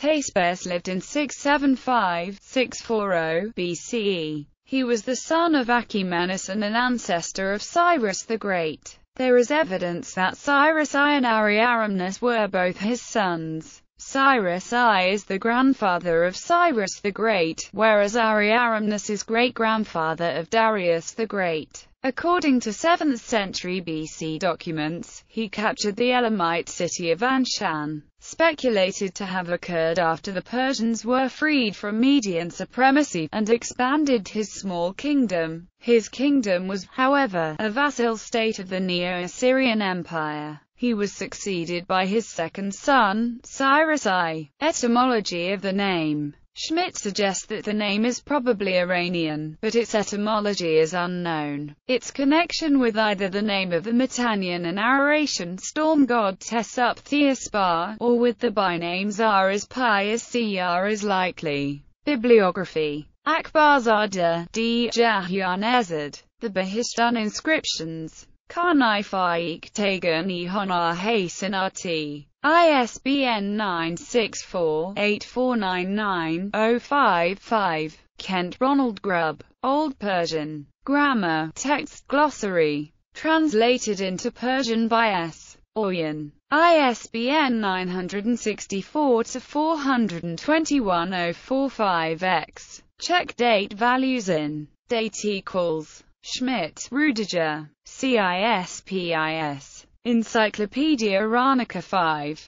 Teispes lived in 675-640 BCE. He was the son of Achaemenes and an ancestor of Cyrus the Great. There is evidence that Cyrus I and Ariaramnes were both his sons. Cyrus I is the grandfather of Cyrus the Great, whereas Ariaramnes is great-grandfather of Darius the Great. According to 7th century BC documents, he captured the Elamite city of Anshan, speculated to have occurred after the Persians were freed from Median supremacy, and expanded his small kingdom. His kingdom was, however, a vassal state of the Neo-Assyrian Empire. He was succeeded by his second son, Cyrus I. Etymology of the name Schmitt suggests that the name is probably Iranian, but its etymology is unknown. Its connection with either the name of the Mitannian and Araratian storm god Tessup Theospar, or with the byname Zaras Pius Siyar is likely. Bibliography Akbarzadeh, D. Jahyanezad. The Behistun inscriptions. Karnai Tagan Ihon Hasanati. ISBN 964-8499-055. Kent Ronald Grubb. Old Persian. Grammar. Text Glossary. Translated into Persian by S. Oyan. ISBN 964-421-045-X. Check date values in. Date equals. Schmitt, Rudiger. CISPIS. Encyclopedia Iranica 5.